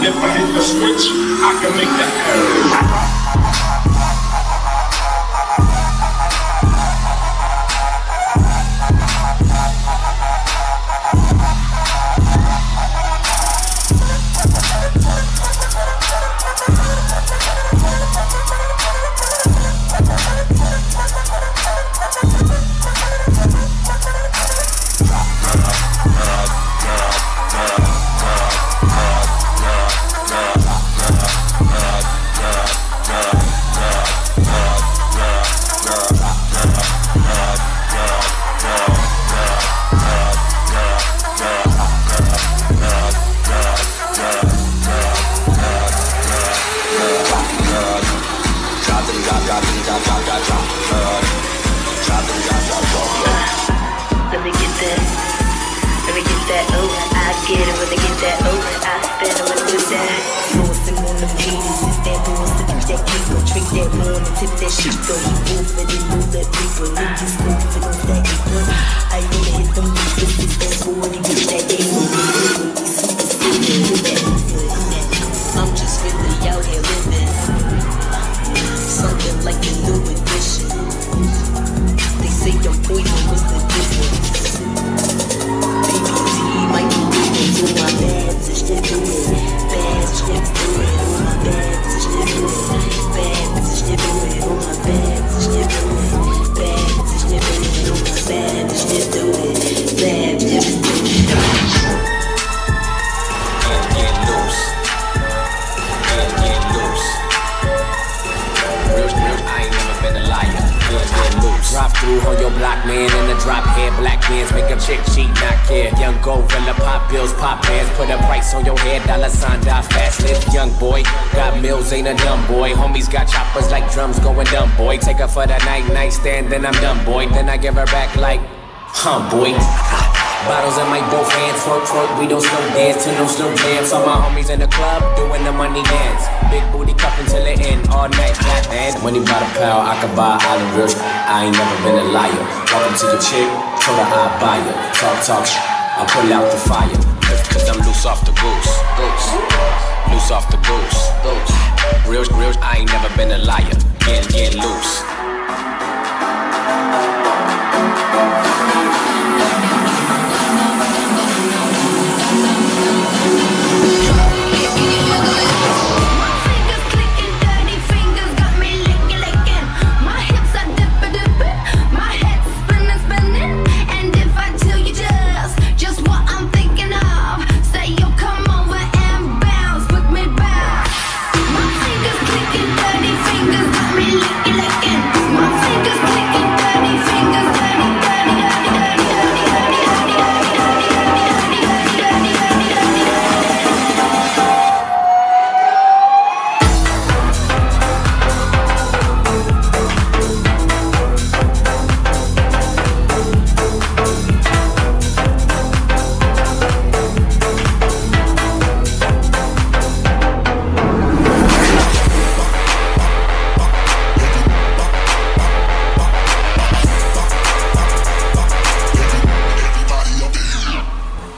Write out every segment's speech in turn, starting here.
If I hit the switch, I can make that. Let me get that. Let me get that. Oh, I get it when I get that. Oh, I spin it when I do that. Flossing on them haters. It's that boss to do that cake. Go trick that. Tip that shit. Go wolf it know that paper. Niggas go through on your block, man, and the drop head black bands make a chick cheat, not care. Young gorilla, pop bills, pop bands, put a price on your head, dollar sign, die fast, live young boy. Got mills, ain't a dumb boy. Homies got choppers like drums going dumb, boy. Take her for the night, nightstand, then I'm done, boy. Then I give her back like, huh, boy. Bottles in my both hands, twerk, twerk, we don't slow dance to no slow jams. All my homies in the club doing the money dance. Big booty cuffin' till the end, all night, goddamn. Money by the pound, I can buy island real I ain't never been a liar. Welcome to your chick, told her I buy her. Talk, talk, I pull out the fire. Cause I'm loose off the goose, goose. Loose off the goose, goose. Real, real, I ain't never been a liar.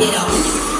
yeah.